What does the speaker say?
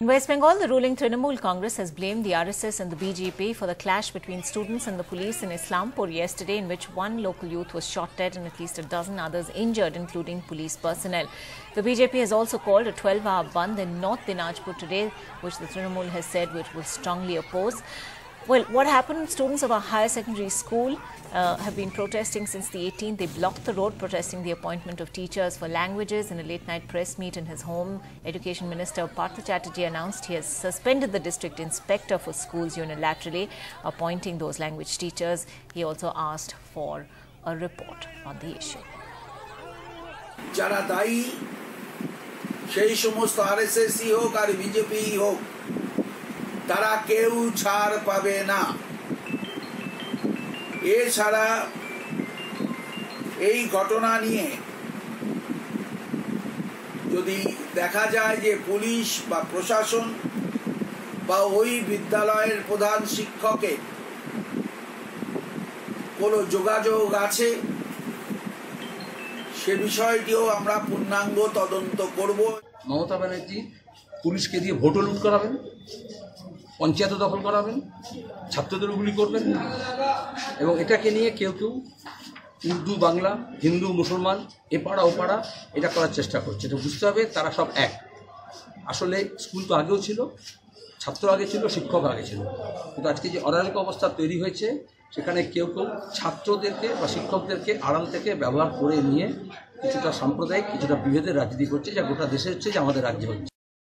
In West Bengal, the ruling Trinamool Congress has blamed the RSS and the BJP for the clash between students and the police in Islampur yesterday, in which one local youth was shot dead and at least a dozen others injured, including police personnel. The BJP has also called a 12 hour bandh in North Dinajpur today, which the Trinamool has said which will strongly oppose. Well, what happened? Students of a higher secondary school uh, have been protesting since the 18th. They blocked the road protesting the appointment of teachers for languages. In a late night press meet in his home, Education Minister Partha Chatterjee announced he has suspended the district inspector for schools unilaterally, appointing those language teachers. He also asked for a report on the issue. যারা দায়ী সেই সমস্ত আরএসএসই হোক আর BJP হোক তারা কেউ ছাড় পাবে না। এছাড়া এই ঘটনা নিয়ে যদি দেখা যায় যে পুলিশ বা প্রশাসন বা ওই বিদ্যালয়ের প্রধান শিক্ষকের কোনো যোগাযোগ আছে, সে বিষয়টিও আমরা পূর্ণাঙ্গ তদন্ত করব। মমতা ব্যানার্জি পুলিশকে দিয়ে ভোটও লুট করাবেন? পঞ্চায়েত দখল করাবেন, ছাত্রদের গুলি করবেন। এবং এটাকে নিয়ে কেউ কেউ উর্দু, বাংলা, হিন্দু, মুসলমান, এপাড়া ওপাড়া এটা করার চেষ্টা করছে। এটা বুঝতে হবে তারা সব এক। আসলে স্কুল তো আগেও ছিল, ছাত্র আগে ছিল, শিক্ষক আগে ছিল। কিন্তু আজকে যে অরাজক অবস্থা তৈরি হয়েছে, সেখানে কেউ কেউ ছাত্রদেরকে বা শিক্ষকদেরকে আড়াল থেকে ব্যবহার করে নিয়ে কিছুটা সাম্প্রদায়িক, কিছুটা বিভেদের রাজনীতি করছে, যা গোটা দেশে হচ্ছে, যে আমাদের রাজ্যে হচ্ছে।